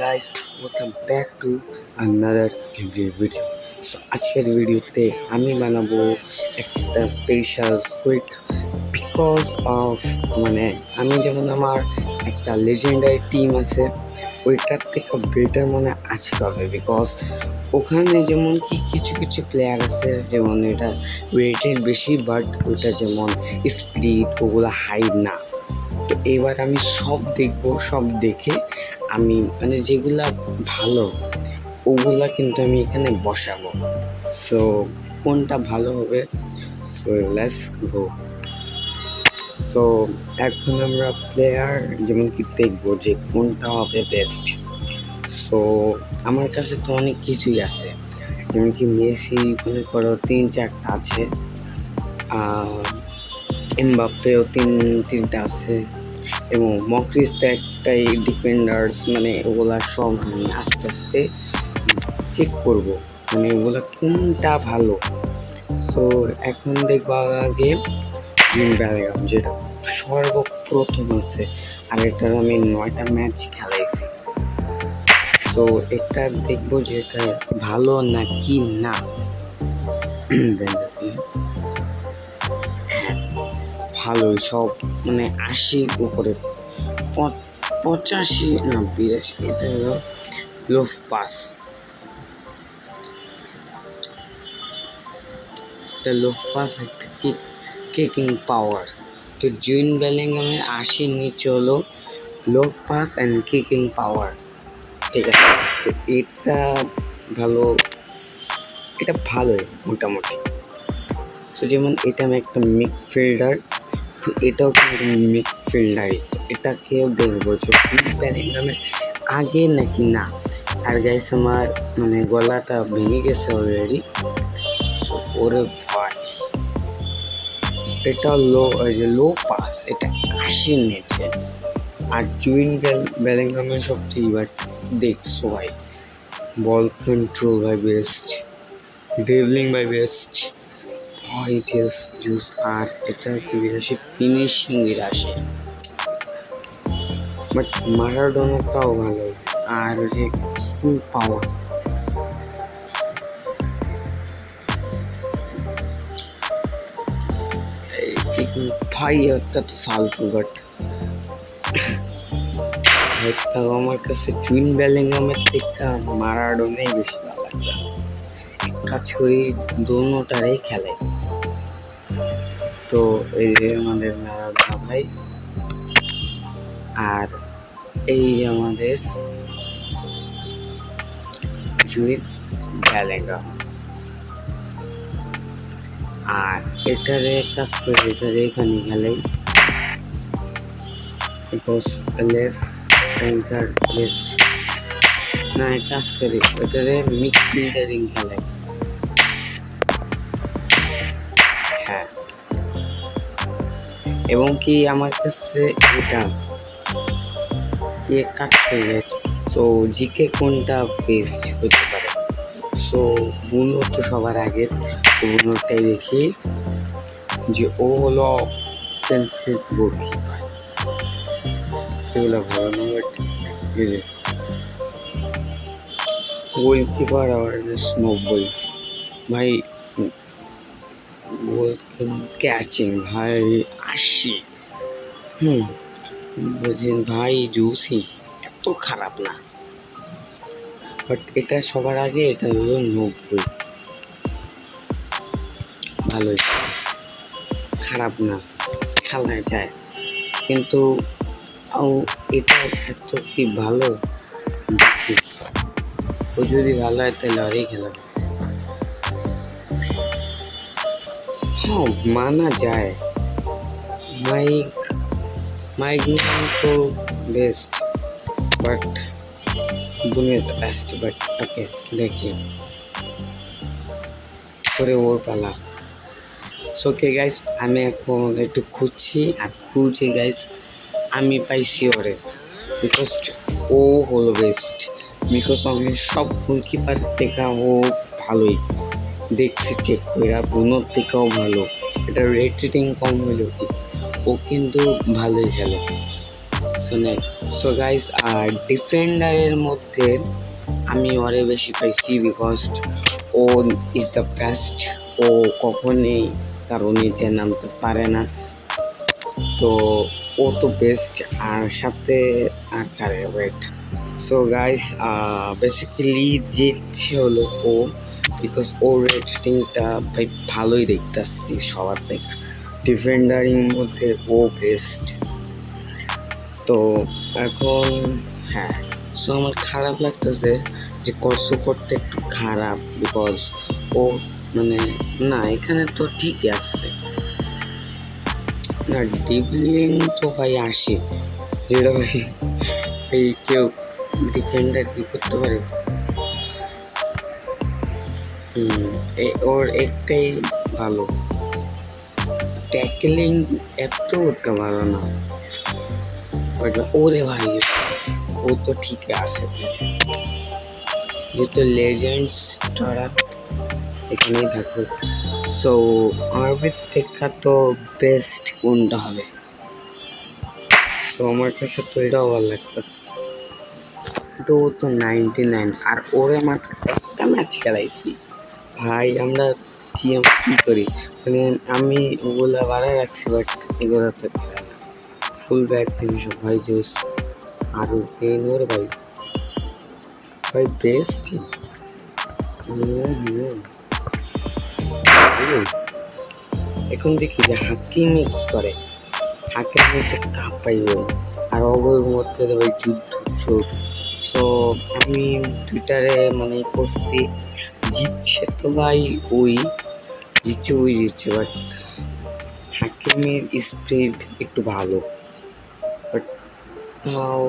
Guys welcome back to another gameplay video so আজকের ভিডিওতে আমি বানাবো একটা স্পেশাল স্কুইড বিকজ অফ মানে আমি যেমন আমার একটা লেজেন্ডারি টিম আছে, ওইটার থেকে বেটার মানে আজকে হবে বিকজ ওখানে যেমন কি কিছু কিছু প্লেয়ার আছে, যেমন এটা ওয়েটেড বেশি বাট ওইটা যেমন স্পিড ওগুলো হাই না। তো এবার আমি সব দেখব, সব দেখে আমি মানে যেগুলা ভালো, ওগুলা কিন্তু আমি এখানে বসাবো। সো কোনটা ভালো হবে? সো লেস গো সো এখন আমরা প্লেয়ার যেমন কি দেখব যে কোনটা হবে বেস্ট সো আমার কাছে তো অনেক কিছুই আছে। যেমন কি মেসি মনে করো তিন চারটা আছে। এমবাপ্পেও তিন, তিনটা আছে। এবং মক্রিসটা একটাই ডিফেন্ডার্স মানে ওগুলা সব আমি আস্তে আস্তে চেক করব মানে ওগুলা কোনটা ভালো। সো এখন দেখব আগে জিম ব্যালেগাম যেটা সর্বপ্রথম আছে, আর এটার আমি নয়টা ম্যাচ খেলাইছি। সো এটা দেখব যে এটা ভালো না কি না। হ্যাঁ ভালোই সব। মানে আশির উপরে। পঁচাশি না বিরাশি, এটা হলো লোফ পাস। এটা লোফ পাস একটা কিক কিকিং পাওয়ার তো জুইন বেলিংহামের আশির নিচে হলো loft pass and kicking power ঠিক আছে, তো এটা ভালো, এটা ভালোই মোটামুটি। তো যেমন এটা আমি একটা মিড ফিল্ডার তো এটাও কিন্তু মিড ফিল্ডারই এটাকেও দেখব যে বেলিংহামের আগে নাকি না? আর গাইস আমার মানে গলাটা ভেঙে গেছে অলরেডি ওরে ভয় এটা লো যে লো পাস এটা আশির নিচে। আর জুইন সব ঠিক এবার দেখছ ভাই। Ball control by best dribbling by best ETS জুস আর এটা কি বিরাশি ফিনিশিং বিরাশি বাট মারাডোনাটাও ভালো আর যে ফুল পাওয়ার ভাই একটা তো ফালতু বাট তাও আমার কাছে টুইন ব্যালিংহামের থেকে মারাডোনাই বেশি ভালো লাগবে কাজ করি দোনোটারেই খেলে তো এই যে আমাদের ভাই আর এই আমাদের জুইন ব্যালেঙ্গাম আর এটারে কাজ করে, এটারে এখানে বিকজ লেফট অ্যাঙ্কার বেস্ট। না কাজ করি ওটারে মিড ফিল্ডারিং খেলে হ্যাঁ। এবং কি আমার কাছে এটা? কাজ করে তো জিকে কোনটা বেস্ট হতে পারে? সো বুনো তো সবার আগে তো বুনোটাই দেখি যে ও হলো পেন্সিল গোলকিপার এগুলো ভালো না বাট গোলকিপার অ্যাওয়ারনেস নব্বই। ভাই গোল ক্যাচিং ভাই আশি হুম, বুঝলেন ভাই জুসি এত খারাপ না। বাট এটা সবার আগে এটা হলো নব্বই। ভালোই। খারাপ না, খেলা যায়। কিন্তু এটা এত কি ভালো? ও যদি ভালো হয় তাহলে আরই খেলাবে হ্যাঁ মানা যায় মাইক মাইক তো বেস্ট বাট বুনেজ বেস্ট বাট ওকে দেখি করে ওর পালা ওকে গাইস আমি এখন একটু খুঁজছি আর খুঁজে গাইস আমি পাইছি ওরে বিকজ ও হলো বেস্ট বিকজ আমি সব গোলকিপার থেকে ও ভালোই দেখছি চেক করে বুনোর থেকেও ভালো। এটা রেট রেটিং কম হলেও ও কিন্তু ভালোই খেলে। শোনে সো গাইস আর ডিফেন্ডারের মধ্যে আমি ওরে বেশি পাইছি বিকজ ও ইজ দ্য বেস্ট ও কখনই কারও নিচে নামতে পারে না। তো ও তো বেস্ট আর সাথে আর কারে ওয়েট সো গাইস বেসিক্যালি জিতছে হলো ও। বিকজ ওর রেটিংটা ভাই ভালোই দেখতে আসছি সবার থেকে ডিফেন্ডারিং মধ্যে ও বেস্ট তো এখন হ্যাঁ। সো আমার খারাপ লাগতেছে যে করতে একটু খারাপ বিকজ ও মানে না, এখানে তো ঠিকই আছে। না ডিবলিং তো ভাই আসে। যেটা ভাই এই কেউ ডিফেন্ডার কি করতে পারে? ওর একটাই ভালো ট্যাকলিং এত ওটা ভালো না But ওরে ভাই ও তো ঠিক আছে যেহেতু লেজেন্ডস তারা এখানেই থাকবে সো আরবির থেকে তো বেস্ট কোনটা হবে সো আমার কাছে তো এটাও ভালো লাগতেছে তো ও তো নাইনটি নাইন আর ওরে মাত্র একটা ম্যাচ খেলাইছি ভাই, আমরা কি করি? মানে আমি ওগুলা বাড়ায় রাখছি বাট এগুলো তো ফুল ব্যাক থেকে সব, ভাই জোস আরও কে ওরে ভাই। ভাই বেস্ট এখন দেখি যে হাকিমে কি করে? হাকিমে তো কাঁপাইব আর অগর মধ্যে ভাই যুদ্ধ সো আমি টুইটারে মানে করছি জিতছে তো ভাই ওই জিতছে ওই জিতছে বাট হাকিমের স্পিড একটু ভালো। বাট তাও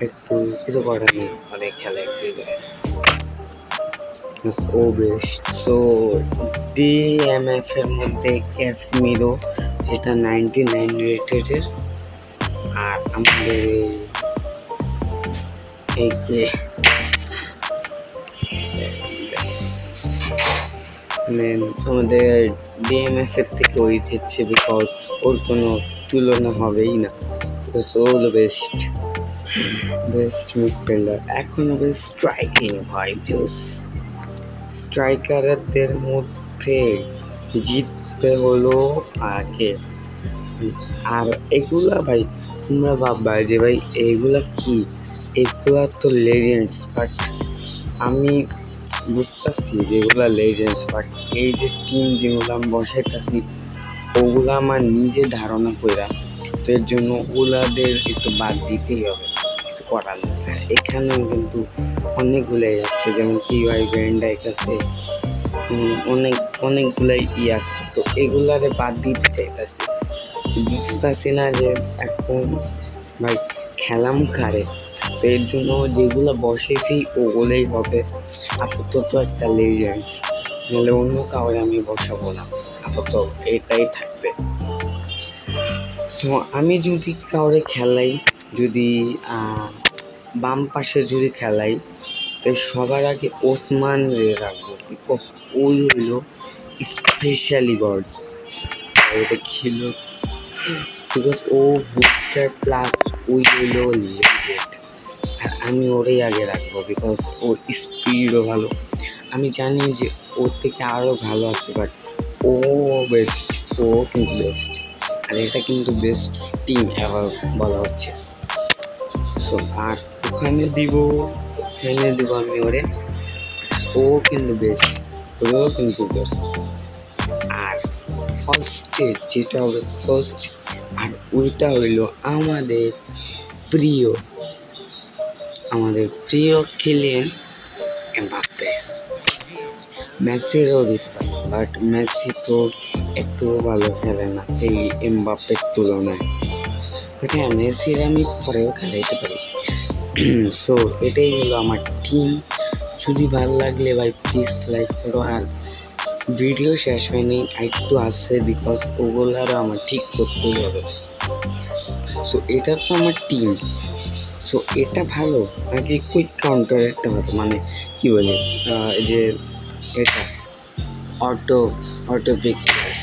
একটু কিছু করার নেই, অনেক খেলা একটু ও বেস্ট সো ডিএমএফ এর মধ্যে ক্যাসমিরো যেটা নাইনটি নাইন রেটেডের আর আমাদের এই- আমাদের ডিএমএফ এর থেকে ওই জিতছে বিকজ ওর কোনো তুলনা হবেই না। বিকজ ও হলো বেস্ট বেস্ট মিডফিল্ডার এখন হবে স্ট্রাইকিং ভাই জোস স্ট্রাইকারদের মধ্যে জিতবে হলো আগে। আর এগুলা ভাই, তোমরা ভাববা যে ভাই, এগুলা কি? এগুলা তো লেজেন্ডস বাট আমি বুঝতেছি যে এগুলা লেজেন্ডস বাট এই যে টিম যেগুলো আমি বসাইতেছি ওগুলা আমার নিজে ধারণা কইরা তো এর জন্য ওগুলাদের একটু বাদ দিতেই হবে কিছু করার নেই। আর এখানেও কিন্তু অনেকগুলাই আছে যেমন টিওয়াই ব্যান্ডাই কাছে উম, অনেক অনেকগুলাই ই আছে। তো এগুলারে বাদ দিতে চাইতেছি। বুঝতেছি না যে এখন ভাই খেলাম তো এর জন্য যেগুলো বসেছি ওগুলোই হবে। আপাতত একটা লেজেন্ডস নাহলে অন্য কাউরে আমি বসাবো না। আপাতত এটাই থাকবে। সো আমি যদি কাউরে খেলাই, যদি বাম পাশে যদি খেলাই, তো সবার আগে ওসমান রে রাখব। বিকজ ওই হইল স্পেশালি গড এটা ছিল বিকজ ও বুস্টার প্লাস ওই হইল লেজেন্ড আমি ওরেই আগে রাখব বিকজ ওর স্পিডও ভালো। আমি জানি যে ওর থেকে আরও ভালো আছে বাট ও বেস্ট ও কিন্তু বেস্ট আর এটা কিন্তু বেস্ট টিম এবার বলা হচ্ছে। সো আর ওখানে দিব ওখানে দিব আমি ওরে। ও কিন্তু বেস্ট ওও কিন্তু বেস্ট আর ফার্স্টে যেটা হবে ফার্স্ট আর ওইটা হইল আমাদের প্রিয় আমাদের প্রিয় খেলেন এমবাপ্পে। মেসিরও দিতে বাট মেসি তো এত ভালো খেলে না এই এমবাপ্পের তুলনায়। হ্যাঁ মেসির আমি পরেও খেলাইতে পারি। সো এটাই হলো আমার টিম যদি ভালো লাগলে ভাই প্লিজ লাইক করো। আর ভিডিও শেষ হয়নি একটু আসছে বিকজ ওগুলো আরও আমার ঠিক করতেই হবে। সো এটা তো আমার টিম সো এটা ভালো। নাকি কুইক কাউন্টার একটা ভালো মানে কি বলে যে এটা অটো অটো পিকার্স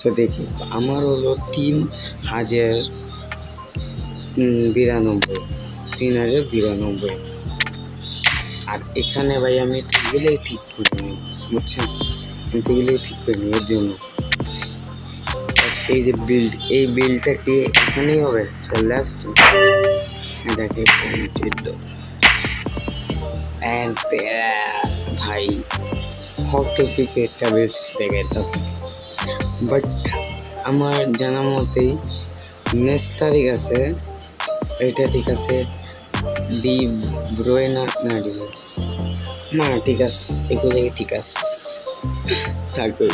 সো দেখি, তো আমার হলো তিন হাজার বিরানব্বই, তিন হাজার বিরানব্বই। আর এখানে ভাই আমি এগুলোই ঠিক করে নিই, বুঝছেন? আমি ঠিক করে নিই, এর জন্য। এই যে বিল্ড এই বিলটা কি এখানেই হবে? চলে তেরা ভাই হট উইকেটটা বেশ দেখাইতেছে। বাট আমার জানা মতেই নেক্সট তারিখ আছে, এটা ঠিক আছে ডি ব্রোয়েনা না ডি না ঠিক আছে, এগুলো ঠিক আছে থাকবে